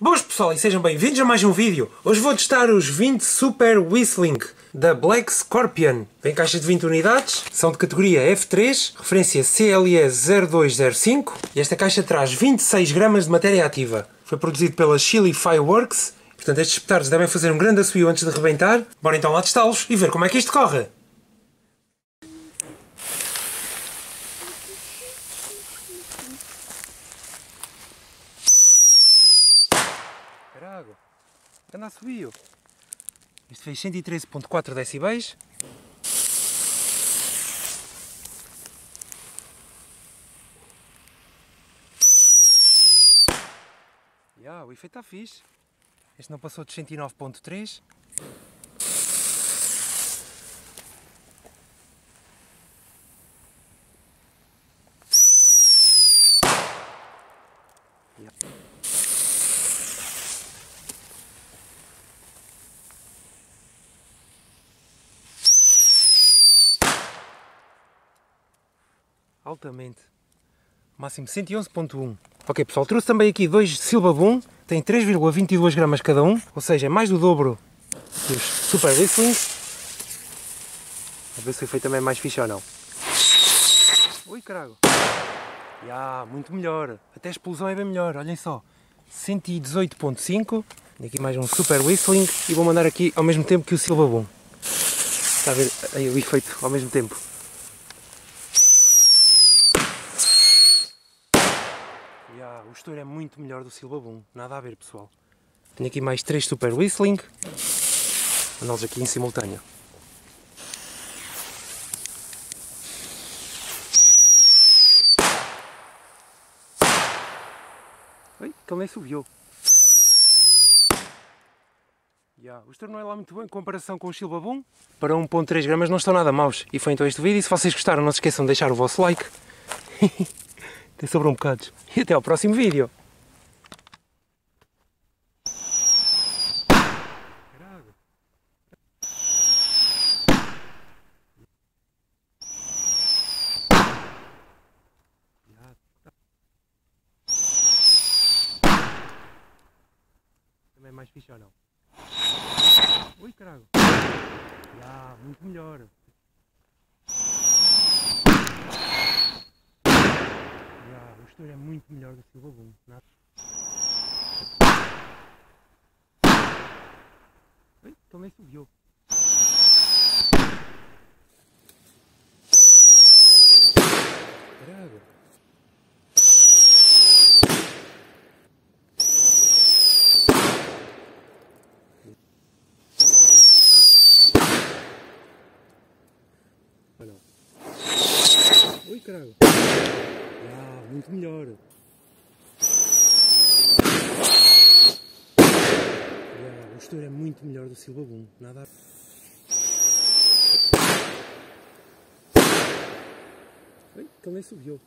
Boas pessoal e sejam bem-vindos a mais um vídeo. Hoje vou testar os 20 Super Whistling da Black Scorpion. Vem caixa de 20 unidades, são de categoria F3, referência CLE 0205 e esta caixa traz 26 gramas de matéria ativa. Foi produzido pela Chili Fireworks, portanto estes petardos devem fazer um grande assobio antes de rebentar. Bora então lá testá-los e ver como é que isto corre. Carago, anda a subir. Este fez 113.4 decibéis. Yeah, o efeito está fixe. Este não passou de 109.3. Yeah. Altamente. Máximo 111.1. Ok pessoal, trouxe também aqui dois Silva Boom, tem 3,22 gramas cada um, ou seja, é mais do dobro dos Super Whistling. A ver se o efeito também é mais fixe ou não. Ui carago! Ya, muito melhor. Até a explosão é bem melhor, olhem só. 118.5. Aqui mais um Super Whistling e vou mandar aqui ao mesmo tempo que o Silva Boom. Está a ver aí o efeito ao mesmo tempo. O estouro é muito melhor do Silva Boom, nada a ver pessoal. Tenho aqui mais três Super Whistling, andá-los aqui em simultâneo. Oi, que ele nem subiu. Yeah, o estouro não é lá muito bom em comparação com o Silva Boom. Para 1.3 gramas não estão nada maus. E foi então este vídeo. Se vocês gostaram, não se esqueçam de deixar o vosso like. Tem sobrou um bocado. E até ao próximo vídeo. Também é mais fixe ou não? Ui, caralho. Já, muito melhor. Estouro é muito melhor do que o Silva Boom. Nada. Ui, também subiu. Caralho. caralho. Ah, muito melhor. Ah, o estouro é muito melhor do Silva Boom. Nada a... Ui, que ele subiu.